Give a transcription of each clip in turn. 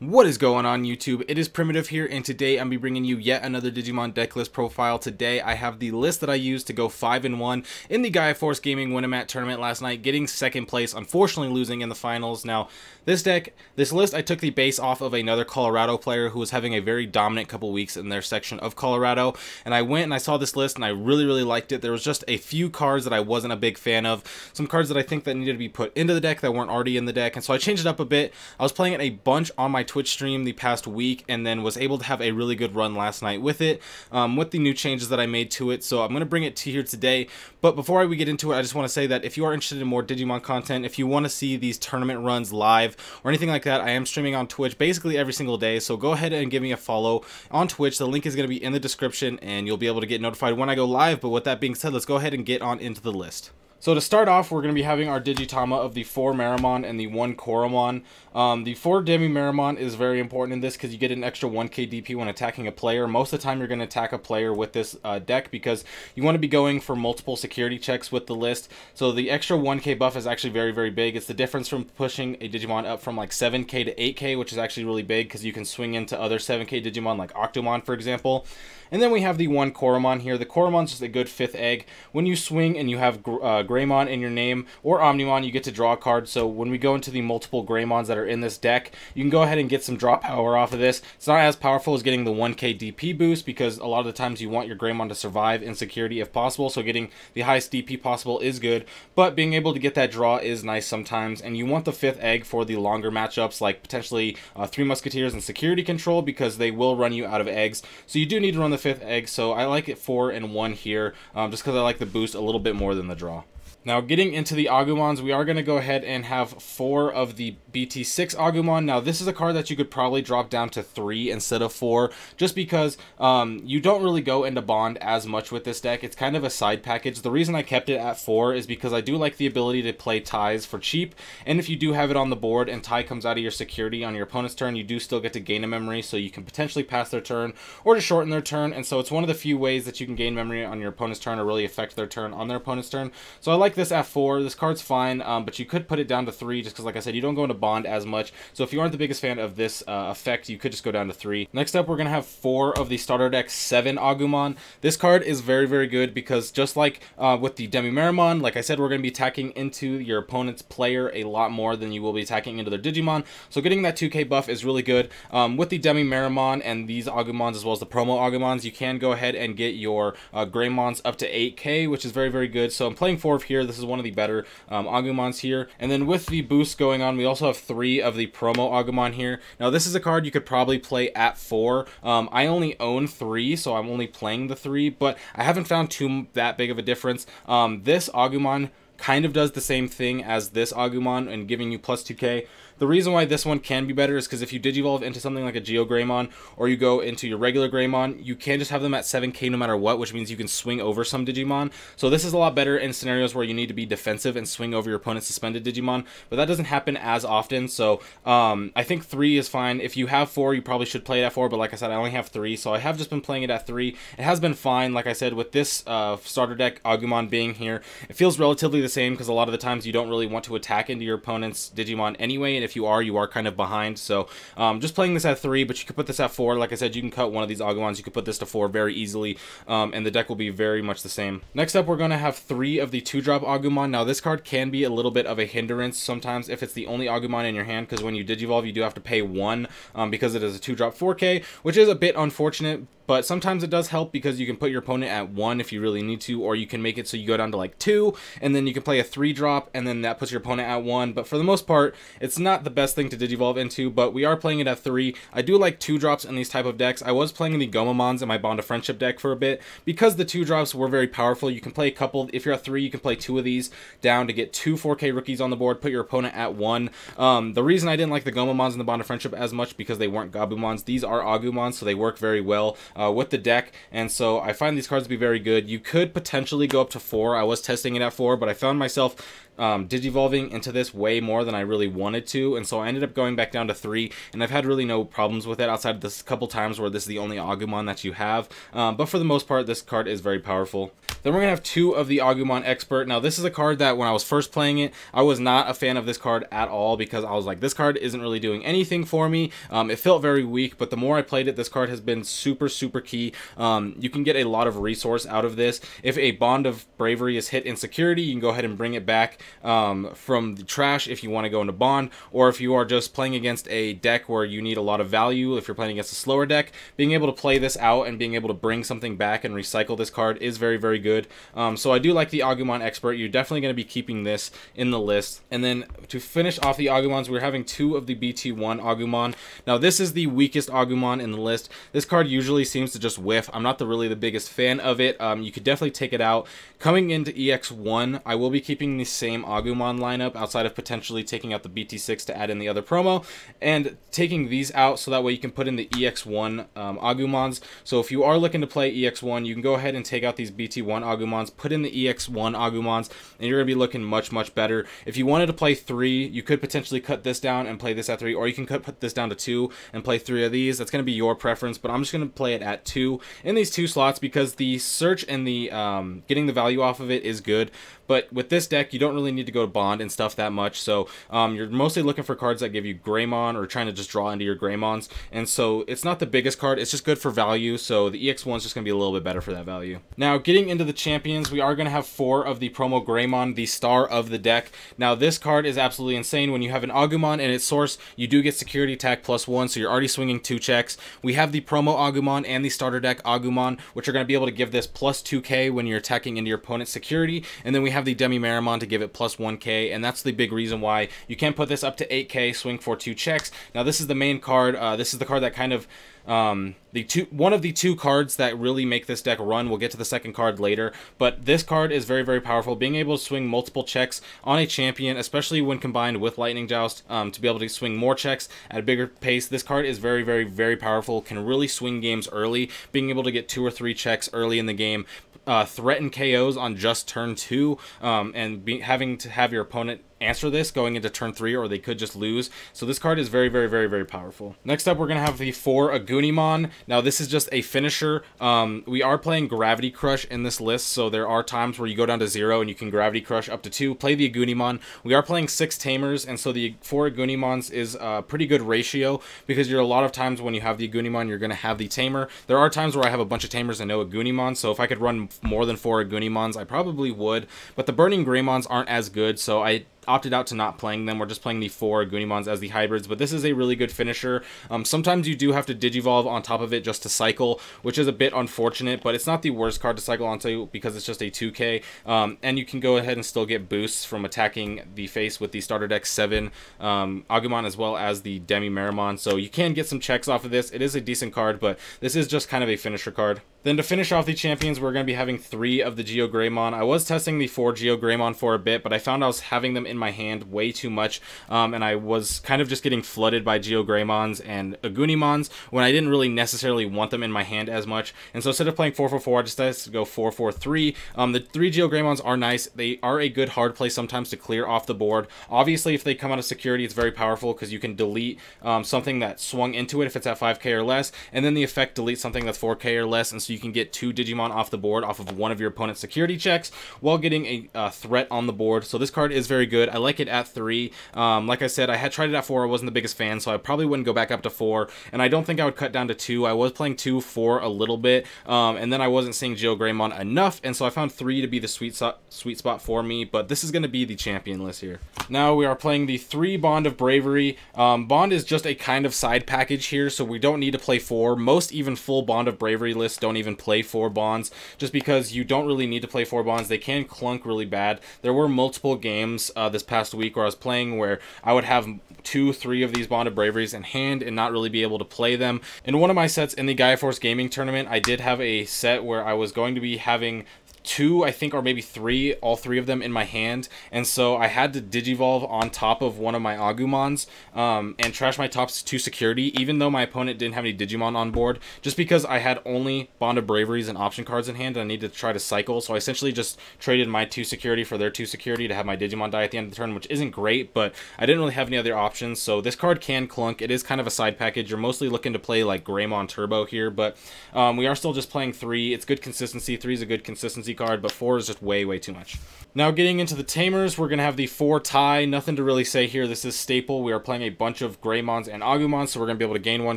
What is going on YouTube? It is Primitive here and today I'm be bringing you yet another Digimon deck list profile. Today I have the list that I used to go 5 and 1 in the Gaia Force Gaming Winamat tournament last night, getting second place, unfortunately losing in the finals. Now, this deck, this list I took the base off of another Colorado player who was having a very dominant couple weeks in their section of Colorado, and I went and I saw this list and I really really liked it. There was just a few cards that I wasn't a big fan of, some cards that I think that needed to be put into the deck that weren't already in the deck, and so I changed it up a bit. I was playing it a bunch on my Twitch stream the past week and then was able to have a really good run last night with it um, with the new changes that I made to it. So I'm going to bring it to here today. But before we get into it, I just want to say that if you are interested in more Digimon content, if you want to see these tournament runs live or anything like that, I am streaming on Twitch basically every single day. So go ahead and give me a follow on Twitch. The link is going to be in the description and you'll be able to get notified when I go live. But with that being said, let's go ahead and get on into the list. So to start off, we're going to be having our Digitama of the 4 Meramon and the 1 Koromon. Um, the 4 Demi Meramon is very important in this because you get an extra 1k DP when attacking a player. Most of the time you're going to attack a player with this uh, deck because you want to be going for multiple security checks with the list. So the extra 1k buff is actually very, very big. It's the difference from pushing a Digimon up from like 7k to 8k, which is actually really big because you can swing into other 7k Digimon like Octomon, for example. And then we have the one Koromon here. The Koromon's just a good fifth egg. When you swing and you have uh, Greymon in your name or Omnimon, you get to draw a card. So when we go into the multiple Greymons that are in this deck, you can go ahead and get some draw power off of this. It's not as powerful as getting the 1k DP boost because a lot of the times you want your Greymon to survive in security if possible. So getting the highest DP possible is good. But being able to get that draw is nice sometimes. And you want the fifth egg for the longer matchups like potentially uh, Three Musketeers and Security Control because they will run you out of eggs. So you do need to run the fifth egg. So I like it 4 and 1 here um, just because I like the boost a little bit more than the draw. Now, getting into the Agumons, we are going to go ahead and have four of the BT6 Agumon. Now, this is a card that you could probably drop down to three instead of four, just because um, you don't really go into Bond as much with this deck. It's kind of a side package. The reason I kept it at four is because I do like the ability to play Tais for cheap, and if you do have it on the board and Tai comes out of your security on your opponent's turn, you do still get to gain a memory, so you can potentially pass their turn or to shorten their turn, and so it's one of the few ways that you can gain memory on your opponent's turn or really affect their turn on their opponent's turn. So I like this F4. This card's fine, um, but you could put it down to 3 just because, like I said, you don't go into Bond as much. So if you aren't the biggest fan of this uh, effect, you could just go down to 3. Next up, we're going to have 4 of the starter deck 7 Agumon. This card is very, very good because just like uh, with the Demi Meramon, like I said, we're going to be attacking into your opponent's player a lot more than you will be attacking into their Digimon. So getting that 2k buff is really good. Um, with the Demi Meramon and these Agumons as well as the promo Agumons, you can go ahead and get your uh, Greymons up to 8k, which is very, very good. So I'm playing 4 of here. This is one of the better um, Agumons here. And then with the boost going on, we also have three of the promo Agumon here. Now this is a card you could probably play at four. Um, I only own three, so I'm only playing the three, but I haven't found too that big of a difference. Um, this Agumon kind of does the same thing as this Agumon and giving you plus 2k. The reason why this one can be better is because if you digivolve into something like a Geo Greymon or you go into your regular Greymon, you can just have them at 7k no matter what, which means you can swing over some Digimon. So this is a lot better in scenarios where you need to be defensive and swing over your opponent's suspended Digimon, but that doesn't happen as often. So um, I think 3 is fine. If you have 4, you probably should play it at 4, but like I said, I only have 3, so I have just been playing it at 3. It has been fine, like I said, with this uh, starter deck, Agumon being here. It feels relatively the same because a lot of the times you don't really want to attack into your opponent's Digimon anyway, if you are, you are kind of behind. So um, just playing this at 3, but you could put this at 4. Like I said, you can cut one of these Agumons. You could put this to 4 very easily, um, and the deck will be very much the same. Next up, we're going to have 3 of the 2-drop Agumon. Now, this card can be a little bit of a hindrance sometimes if it's the only Agumon in your hand, because when you Digivolve, you do have to pay 1 um, because it is a 2-drop 4K, which is a bit unfortunate, but sometimes it does help because you can put your opponent at 1 if you really need to, or you can make it so you go down to like 2, and then you can play a 3-drop, and then that puts your opponent at 1, but for the most part, it's not the best thing to Digivolve into, but we are playing it at 3. I do like 2-drops in these type of decks. I was playing the Gomamons in my Bond of Friendship deck for a bit, because the 2-drops were very powerful, you can play a couple, if you're at 3, you can play 2 of these down to get 2 4K rookies on the board, put your opponent at 1. Um, the reason I didn't like the Gomamons in the Bond of Friendship as much, because they weren't Gabumons, these are Agumons, so they work very well uh, with the deck, and so I find these cards to be very good. You could potentially go up to 4. I was testing it at 4, but I found myself um, digivolving into this way more than I really wanted to, and so I ended up going back down to three, and I've had really no problems with it outside of this couple times where this is the only Agumon that you have. Um, but for the most part, this card is very powerful. Then we're going to have two of the Agumon Expert. Now, this is a card that when I was first playing it, I was not a fan of this card at all because I was like, this card isn't really doing anything for me. Um, it felt very weak, but the more I played it, this card has been super, super key. Um, you can get a lot of resource out of this. If a Bond of Bravery is hit in security, you can go ahead and bring it back um, from the trash if you want to go into Bond, or if you are just playing against a deck where you need a lot of value, if you're playing against a slower deck, being able to play this out and being able to bring something back and recycle this card is very, very good. Um, so I do like the Agumon Expert. You're definitely going to be keeping this in the list. And then to finish off the Agumons, we're having two of the BT1 Agumon. Now, this is the weakest Agumon in the list. This card usually seems to just whiff. I'm not the really the biggest fan of it. Um, you could definitely take it out. Coming into EX1, I will be keeping the same Agumon lineup outside of potentially taking out the BT6 to add in the other promo and taking these out so that way you can put in the EX1 um, Agumons. So if you are looking to play EX1, you can go ahead and take out these BT1 Agumons, put in the EX1 Agumons, and you're going to be looking much, much better. If you wanted to play three, you could potentially cut this down and play this at three, or you can cut, put this down to two and play three of these. That's going to be your preference, but I'm just going to play it at two in these two slots because the search and the um, getting the value off of it is good. But with this deck, you don't really need to go to Bond and stuff that much. So um, you're mostly looking for cards that give you Greymon or trying to just draw into your Greymons. And so it's not the biggest card. It's just good for value. So the EX1 is just going to be a little bit better for that value. Now, getting into the champions, we are going to have four of the promo Greymon, the star of the deck. Now, this card is absolutely insane. When you have an Agumon and its source, you do get security attack plus one. So you're already swinging two checks. We have the promo Agumon and the starter deck Agumon, which are going to be able to give this plus 2k when you're attacking into your opponent's security. And then we have the Demi Meramon to give it plus 1k, and that's the big reason why you can put this up to 8k, swing for two checks. Now, this is the main card. Uh, this is the card that kind of um, the two one of the two cards that really make this deck run. We'll get to the second card later, but this card is very very powerful. Being able to swing multiple checks on a champion, especially when combined with Lightning Joust, um, to be able to swing more checks at a bigger pace. This card is very very very powerful. Can really swing games early. Being able to get two or three checks early in the game uh, threaten KOs on just turn two, um, and be, having to have your opponent answer this going into turn three, or they could just lose. So this card is very, very, very, very powerful. Next up, we're going to have the four Agunimon. Now, this is just a finisher. Um, we are playing Gravity Crush in this list, so there are times where you go down to zero and you can Gravity Crush up to two. Play the Agunimon. We are playing six Tamers, and so the four Agunimons is a pretty good ratio because you're a lot of times when you have the Agunimon, you're going to have the Tamer. There are times where I have a bunch of Tamers and no Agunimon, so if I could run more than four Agunimons, I probably would. But the Burning Greymons aren't as good, so I opted out to not playing them. We're just playing the four Agunimons as the hybrids, but this is a really good finisher. Um, sometimes you do have to Digivolve on top of it just to cycle, which is a bit unfortunate, but it's not the worst card to cycle onto because it's just a 2k. Um, and you can go ahead and still get boosts from attacking the face with the starter deck 7 um, Agumon as well as the Demi Meramon. So you can get some checks off of this. It is a decent card, but this is just kind of a finisher card. Then to finish off the champions, we're going to be having three of the Geo Greymon. I was testing the four Geo Greymon for a bit, but I found I was having them in my hand way too much, um, and I was kind of just getting flooded by Geo Greymons and Agunimons when I didn't really necessarily want them in my hand as much. And so instead of playing 4-4-4, I decided to go 4-4-3. Um, the three Geo Greymons are nice. They are a good hard play sometimes to clear off the board. Obviously, if they come out of security, it's very powerful because you can delete um, something that swung into it if it's at 5k or less, and then the effect deletes something that's 4k or less, and so you can get two Digimon off the board off of one of your opponent's security checks while getting a uh, threat on the board. So this card is very good. I like it at three. Um, like I said, I had tried it at four. I wasn't the biggest fan, so I probably wouldn't go back up to four. And I don't think I would cut down to two. I was playing two for a little bit, um, and then I wasn't seeing Geo Greymon enough, and so I found three to be the sweet, sweet spot for me. But this is going to be the champion list here. Now we are playing the three Bond of Bravery. Um, Bond is just a kind of side package here, so we don't need to play four. Most even full Bond of Bravery lists don't even play four bonds, just because you don't really need to play four bonds. They can clunk really bad. There were multiple games uh, Uh, this past week where I was playing where I would have two, three of these Bond of Braveries in hand and not really be able to play them. In one of my sets in the Gaia Force Gaming Tournament, I did have a set where I was going to be having two, I think, or maybe three, all three of them in my hand. And so I had to Digivolve on top of one of my Agumons um, and trash my top two security, even though my opponent didn't have any Digimon on board, just because I had only Bond of Braveries and option cards in hand and I needed to try to cycle. So I essentially just traded my two security for their two security to have my Digimon die at the end of the turn, which isn't great, but I didn't really have any other options. So this card can clunk. It is kind of a side package. You're mostly looking to play like Greymon Turbo here, but um, we are still just playing three. It's good consistency. Three is a good consistency card, but four is just way, way too much. Now getting into the Tamers, we're going to have the four Tai. Nothing to really say here. This is staple. We are playing a bunch of Greymons and Agumons, so we're going to be able to gain one,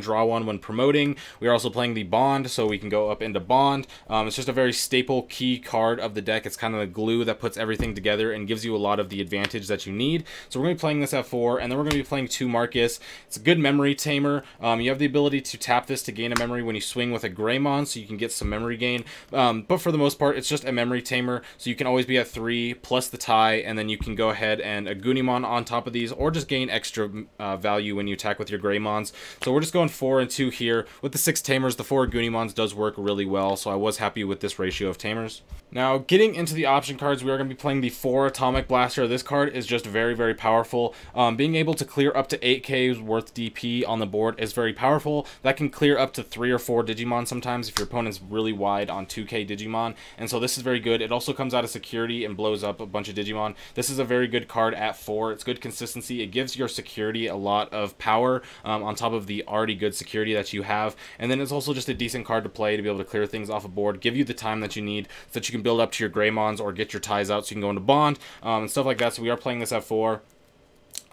draw one when promoting. We are also playing the Bond, so we can go up into Bond. Um, it's just a very staple key card of the deck. It's kind of the glue that puts everything together and gives you a lot of the advantage that you need. So we're going to be playing this at four, and then we're going to be playing two Marcus. It's a good memory tamer. Um, you have the ability to tap this to gain a memory when you swing with a Greymon, so you can get some memory gain. Um, but for the most part, it's just a memory tamer, so you can always be at three plus the Tai, and then you can go ahead and Agunimon on top of these, or just gain extra uh, value when you attack with your Greymons. So we're just going four and two here. With the six Tamers, the four Agunimons does work really well, so I was happy with this ratio of Tamers. Now, getting into the option cards, we are going to be playing the 4 Atomic Blaster. This card is just very, very powerful. Um, being able to clear up to 8k's worth DP on the board is very powerful. That can clear up to 3 or 4 Digimon sometimes if your opponent's really wide on 2k Digimon, and so this is very good. It also comes out of security and blows up a bunch of Digimon. This is a very good card at 4. It's good consistency. It gives your security a lot of power um, on top of the already good security that you have, and then it's also just a decent card to play to be able to clear things off a board, give you the time that you need so that you can build up to your Greymons or get your Tais out so you can go into Bond um, and stuff like that. So we are playing this at 4.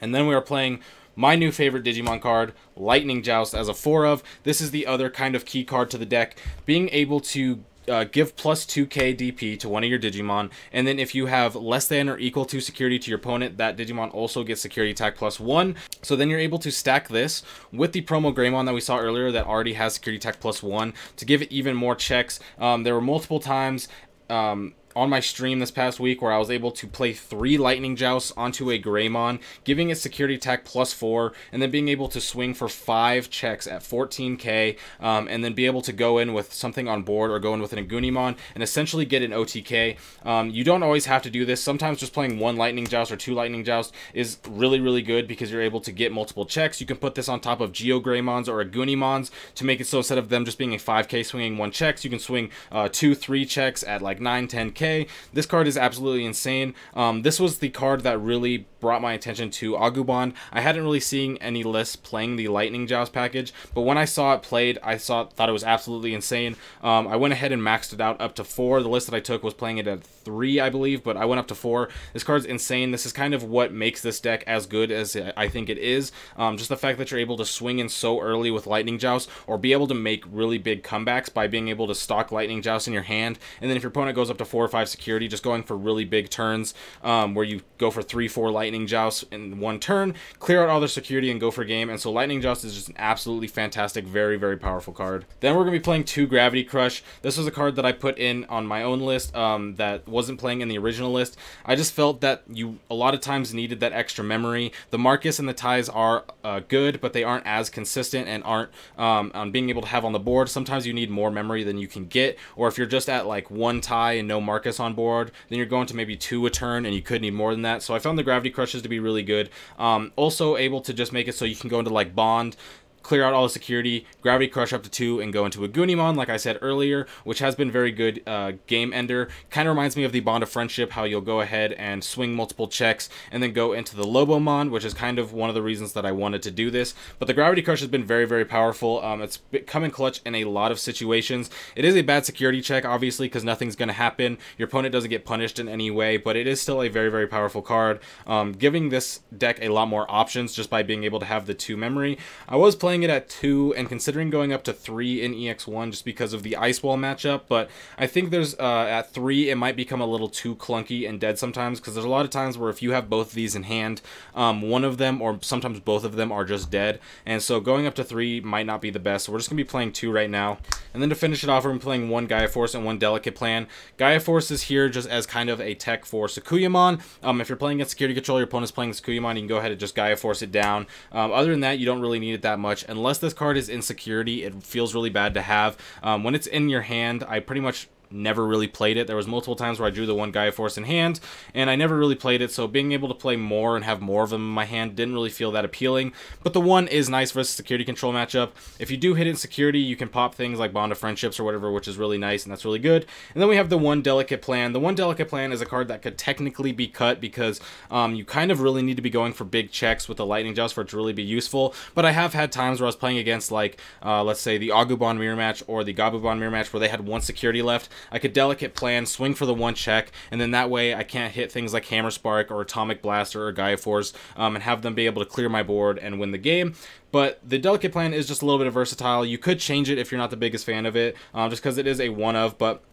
And then we are playing my new favorite Digimon card, Lightning Joust, as a 4 of. This is the other kind of key card to the deck. Being able to uh, give plus 2k DP to one of your Digimon, and then if you have less than or equal to security to your opponent, that Digimon also gets security attack plus 1. So then you're able to stack this with the promo Greymon that we saw earlier that already has security attack plus 1 to give it even more checks. Um, there were multiple times um, on my stream this past week where I was able to play three Lightning Jousts onto a Greymon, giving it security attack plus four, and then being able to swing for five checks at 14k, um, and then be able to go in with something on board or go in with an Agunimon and essentially get an OTK. Um, you don't always have to do this. Sometimes just playing one Lightning Joust or two Lightning Joust is really, really good because you're able to get multiple checks. You can put this on top of Geo Greymons or Agunimons to make it so instead of them just being a 5k swinging one checks, you can swing uh, two, three checks at like 9, 10k this card is absolutely insane. Um, this was the card that really brought my attention to Agumon. I hadn't really seen any lists playing the Lightning Joust package, but when I saw it played, I saw thought it was absolutely insane. Um, I went ahead and maxed it out up to four. The list that I took was playing it at three, I believe, but I went up to four. This card's insane. This is kind of what makes this deck as good as I think it is. Um, just the fact that you're able to swing in so early with Lightning Joust, or be able to make really big comebacks by being able to stock Lightning Joust in your hand, and then if your opponent goes up to four five security, just going for really big turns um, where you go for three, four Lightning Joust in one turn, clear out all their security, and go for game. And so Lightning Joust is just an absolutely fantastic, very, very powerful card. Then we're going to be playing two Gravity Crush. This was a card that I put in on my own list um, that wasn't playing in the original list. I just felt that you a lot of times needed that extra memory. The Marcus and the Tais are uh, good, but they aren't as consistent and aren't um, on being able to have on the board. Sometimes you need more memory than you can get, or if you're just at like one Tai and no Marcus on board, then you're going to maybe two a turn and you could need more than that. So I found the Gravity Crushes to be really good. Um, also able to just make it so you can go into like Bond clear out all the security, Gravity Crush up to 2, and go into Agunimon, like I said earlier, which has been very good uh, game ender. Kind of reminds me of the Bond of Friendship, how you'll go ahead and swing multiple checks, and then go into the Lobomon, which is kind of one of the reasons that I wanted to do this. But the Gravity Crush has been very, very powerful. Um, it's come in clutch in a lot of situations. It is a bad security check, obviously, because nothing's going to happen. Your opponent doesn't get punished in any way, but it is still a very, very powerful card, um, giving this deck a lot more options just by being able to have the 2 memory. I was playing playing it at 2 and considering going up to 3 in EX1 just because of the Ice Wall matchup, but I think there's uh, at 3 it might become a little too clunky and dead sometimes because there's a lot of times where if you have both of these in hand, um, one of them or sometimes both of them are just dead, and so going up to 3 might not be the best. So we're just going to be playing 2 right now. And then to finish it off, we're playing one Gaia Force and one Delicate Plan. Gaia Force is here just as kind of a tech for Sakuyamon. Um, if you're playing against Security Control, your opponent's playing Sakuyamon, you can go ahead and just Gaia Force it down. Um, other than that, you don't really need it that much unless this card is in security, it feels really bad to have. Um, when it's in your hand, I pretty much never really played it. There was multiple times where I drew the one Gaia Force in hand, and I never really played it, so being able to play more and have more of them in my hand didn't really feel that appealing. But the one is nice versus a security control matchup. If you do hit in security, you can pop things like Bond of Friendships or whatever, which is really nice, and that's really good. And then we have the one Delicate Plan. The one Delicate Plan is a card that could technically be cut because um, you kind of really need to be going for big checks with the Lightning Joust for it to really be useful. But I have had times where I was playing against, like, uh, let's say the Agumon mirror match or the Gabumon mirror match where they had one security left. I could Delicate Plan, swing for the one check, and then that way I can't hit things like Hammer Spark or Atomic Blaster or Gaia Force um, and have them be able to clear my board and win the game. But the Delicate Plan is just a little bit of versatile. You could change it if you're not the biggest fan of it, um, just because it is a one of, but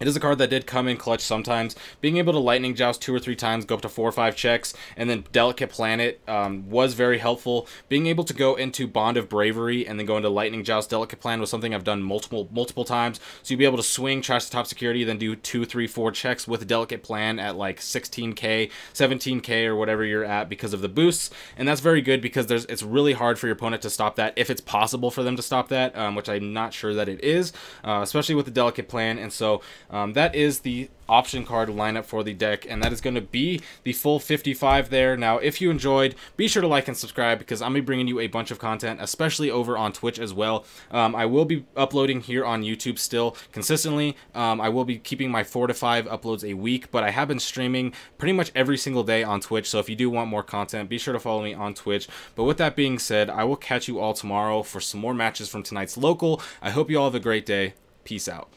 it is a card that did come in clutch sometimes. Being able to Lightning Joust two or three times, go up to four or five checks, and then Delicate Planet um, was very helpful. Being able to go into Bond of Bravery and then go into Lightning Joust Delicate Plan was something I've done multiple multiple times. So you'd be able to swing, trash the top security, then do two, three, four checks with Delicate Plan at like 16k, 17k, or whatever you're at because of the boosts. And that's very good because there's it's really hard for your opponent to stop that if it's possible for them to stop that, um, which I'm not sure that it is, uh, especially with the Delicate Plan. And so um, that is the option card lineup for the deck and that is going to be the full 55 there. Now if you enjoyed be sure to like and subscribe because i'm gonna be bringing you a bunch of content especially over on twitch as well. Um, i will be uploading here on youtube still consistently. Um, i will be keeping my four to five uploads a week but i have been streaming pretty much every single day on twitch so if you do want more content be sure to follow me on twitch. But with that being said i will catch you all tomorrow for some more matches from tonight's local. I hope you all have a great day. Peace out